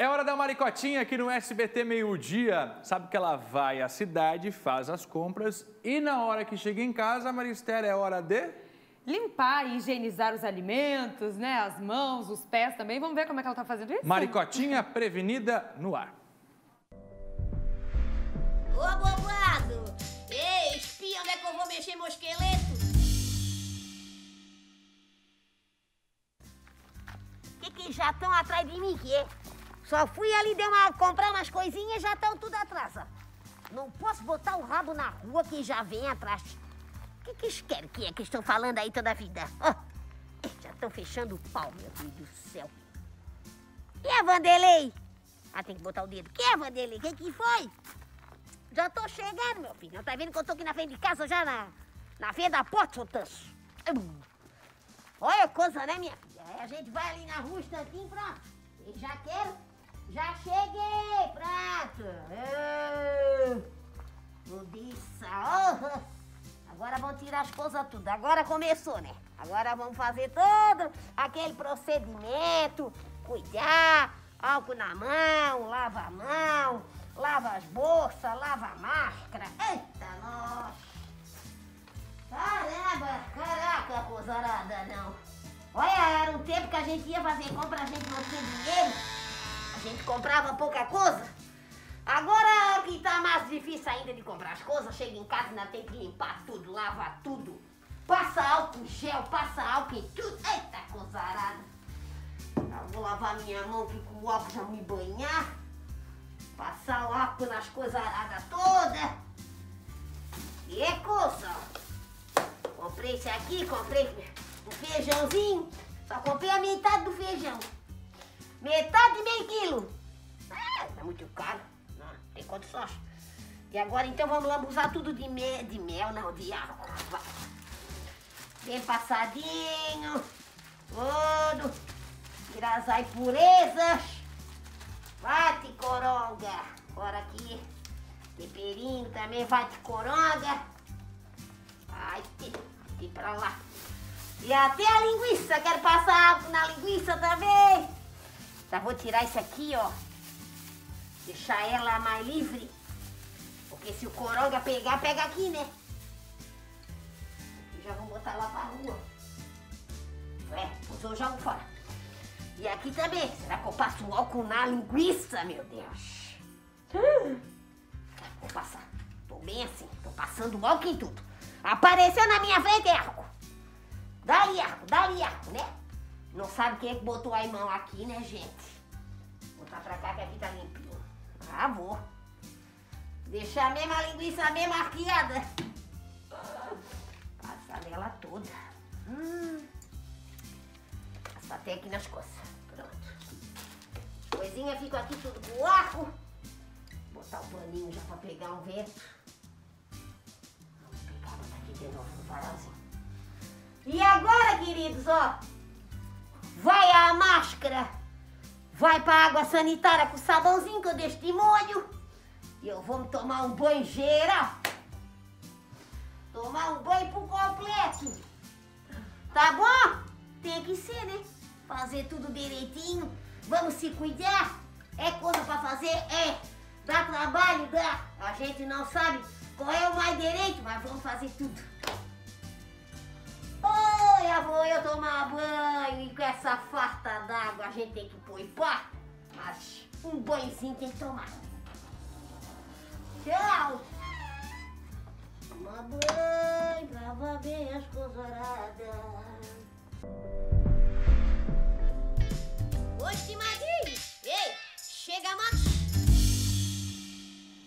É hora da Maricotinha aqui no SBT Meio-Dia. Sabe que ela vai à cidade, faz as compras e na hora que chega em casa, Maristéria, é hora de... Limpar e higienizar os alimentos, né? As mãos, os pés também. Vamos ver como é que ela tá fazendo isso? Maricotinha prevenida no ar. Ô, bobado! Ei, espia, onde é que eu vou mexer meu esqueleto? Que que já estão atrás de mim, que é? Só fui ali uma, comprar umas coisinhas e já estão tudo atrás. Não posso botar o rabo na rua que já vem atrás. O que que eles querem que é que estão falando aí toda a vida? Ó, já estão fechando o pau, meu Deus do céu. Quem é Vanderlei? Ah, tem que botar o dedo. Quem é Vanderlei? Quem que foi? Já tô chegando, meu filho. Não tá vendo que eu tô aqui na frente de casa já na, na veia da porta, seu tanso? Hum. Olha a coisa, né, minha filha? Aí a gente vai ali na rua, um instantinho, pronto. E já quero. Já cheguei, pronto. Ludiça, oh. Agora vamos tirar as coisas tudo. Agora começou, né? Agora vamos fazer todo aquele procedimento. Cuidar, álcool na mão, lava a mão lava as bolsas, lava a máscara. Eita, nossa! Caramba, caraca, cozarada, não. Olha, era um tempo que a gente ia fazer compra, a gente não tinha comprava pouca coisa. Agora que tá mais difícil ainda de comprar as coisas, chega em casa e ainda tem que limpar tudo, lavar tudo. Passa álcool gel, passa álcool em tudo. Eita, cozarada. Eu vou lavar minha mão aqui com o álcool já me banhar. Passar o álcool nas coisas aradas todas. E é coisa. Comprei esse aqui, comprei um feijãozinho. Só comprei a metade do feijão. Metade de meio quilo. Muito caro. Não, tem condições. E agora então vamos lambuzar tudo de, me, de mel, não, de. Bem passadinho. Todo. Tirar as impurezas. Vai, coronga. Bora aqui. Temperinho também, vai, coronga. Vai, te, pra lá. E até a linguiça, quero passar na linguiça também. Já vou tirar isso aqui, ó. Deixar ela mais livre. Porque se o coronga pegar, pega aqui, né? E já vou botar lá pra rua. É, eu jogo fora. E aqui também. Será que eu passo um álcool na linguiça, meu Deus? Vou passar. Tô bem assim. Tô passando álcool em tudo. Apareceu na minha frente, álcool. Dá-lhe álcool, dá-lhe álcool, né? Não sabe quem é que botou a mão aqui, né, gente? Vou botar pra cá que aqui tá limpinho. Ah, vou. Deixar a mesma linguiça, a mesma arqueada. Passar nela toda. Hum. Passar até aqui nas costas. Coisinha, fico aqui tudo com o arco. Botar o paninho já pra pegar um vento. Vamos pegar, botar aqui de novo no varalzinho. E agora, queridos, ó. Vai a máscara. Vai pra água sanitária com sabãozinho que eu deixo de molho. E eu vou tomar um banho geral. Tomar um banho por completo. Tá bom? Tem que ser, né? Fazer tudo direitinho. Vamos se cuidar? É coisa pra fazer? É. Dá trabalho? Dá. A gente não sabe qual é o mais direito, mas vamos fazer tudo. Oi, avô, eu tomar banho e com essa d'água a gente tem que pôr poupar, mas um banhozinho tem que tomar. Tchau! Mamãe, lava bem as cozoradas.